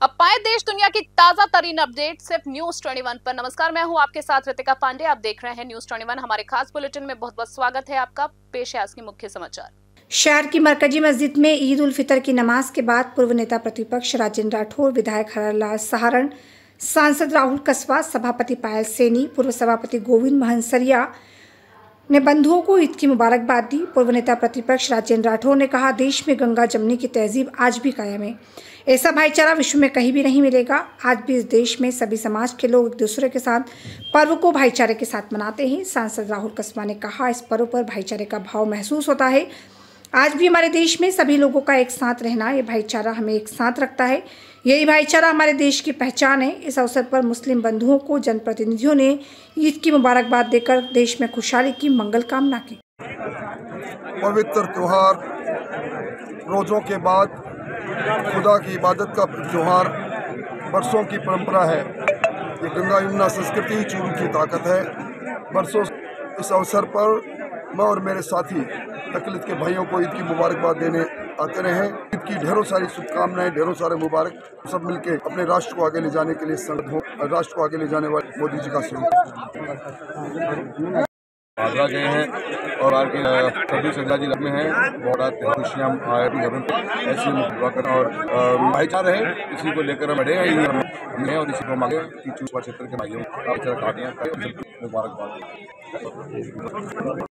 अब पाए देश दुनिया की ताज़ा तरीन अपडेट, सिर्फ़ न्यूज़ 21 पर। नमस्कार, मैं हूँ आपके साथ रितिका पांडे। आप देख रहे हैं न्यूज़ 21 हमारे खास बुलेटिन में बहुत बहुत स्वागत है आपका। पेश है आज के मुख्य समाचार। शहर की मरकजी मस्जिद में ईद उल फितर की नमाज़ के बाद पूर्व नेता प्रतिपक्ष राजेंद्र राठौर, विधायक हरलाल सहारण सांसद राहुल कस्बा सभापति पायल सैनी, पूर्व सभापति गोविंद महनसरिया ने बंधुओं को ईद की मुबारकबाद दी। पूर्व नेता प्रतिपक्ष राजेंद्र राठौर ने कहा, देश में गंगा जमने की तहजीब आज भी कायम है। ऐसा भाईचारा विश्व में कहीं भी नहीं मिलेगा। आज भी इस देश में सभी समाज के लोग एक दूसरे के साथ पर्व को भाईचारे के साथ मनाते हैं। सांसद राहुल कस्बा ने कहा, इस पर्व पर भाईचारे का भाव महसूस होता है। आज भी हमारे देश में सभी लोगों का एक साथ रहना, ये भाईचारा हमें एक साथ रखता है। यही भाईचारा हमारे देश की पहचान है। इस अवसर पर मुस्लिम बंधुओं को, जनप्रतिनिधियों ने ईद की मुबारकबाद देकर देश में खुशहाली की मंगल कामना की। पवित्र त्यौहार, रोज़ों के बाद खुदा की इबादत का त्यौहार बरसों की परंपरा है। ये गंगा यमुना संस्कृति चूरू की ताकत है। बरसों इस अवसर पर मैं और मेरे साथी अकलित के भाइयों को ईद की मुबारकबाद देने आते रहे ईद की ढेरों सारी शुभकामनाएँ, ढेरों सारे मुबारक, सब मिलके अपने राष्ट्र को आगे ले जाने के लिए संगत हो। राष्ट्र को आगे ले जाने वाले मोदी जी का सहयोग आगरा गए हैं और आगे सभी संध्या जी में हैं। बहुत खुशियाँ आए ऐसी दुआ करना और भाईचारा है। इसी को लेकर हम बढ़े हैं। और इसी को मांगे कि चूपा क्षेत्र के भाइयों का मुबारकबाद।